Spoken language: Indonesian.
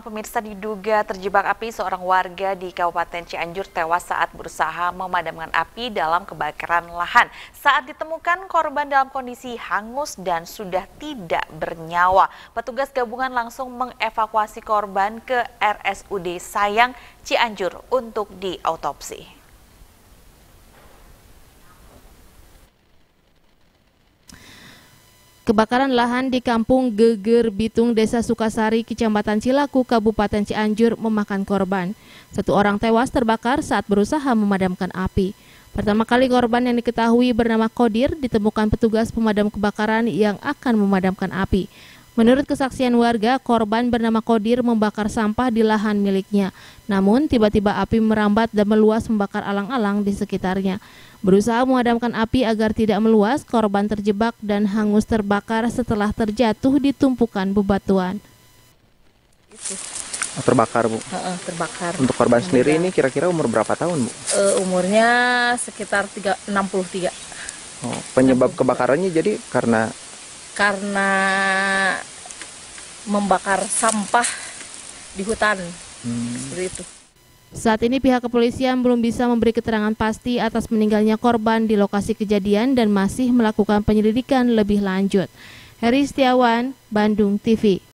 Pemirsa diduga terjebak api seorang warga di Kabupaten Cianjur tewas saat berusaha memadamkan api dalam kebakaran lahan. Saat ditemukan korban dalam kondisi hangus dan sudah tidak bernyawa. Petugas gabungan langsung mengevakuasi korban ke RSUD Sayang Cianjur untuk diautopsi. Kebakaran lahan di Kampung Geger Bitung, Desa Sukasari, Kecamatan Cilaku, Kabupaten Cianjur memakan korban. Satu orang tewas terbakar saat berusaha memadamkan api. Pertama kali korban yang diketahui bernama Kodir ditemukan petugas pemadam kebakaran yang akan memadamkan api. Menurut kesaksian warga, korban bernama Kodir membakar sampah di lahan miliknya. Namun, tiba-tiba api merambat dan meluas membakar alang-alang di sekitarnya. Berusaha memadamkan api agar tidak meluas, korban terjebak dan hangus terbakar setelah terjatuh di tumpukan bebatuan. Itu. Oh, terbakar, Bu? Uh, terbakar. Untuk korban sendiri ini kira-kira umur berapa tahun, Bu? Uh, umurnya sekitar 3, 63. Oh, penyebab 63. kebakarannya jadi karena karena membakar sampah di hutan. Hmm. Seperti itu. Saat ini pihak kepolisian belum bisa memberi keterangan pasti atas meninggalnya korban di lokasi kejadian dan masih melakukan penyelidikan lebih lanjut. Heri Setiawan, Bandung TV.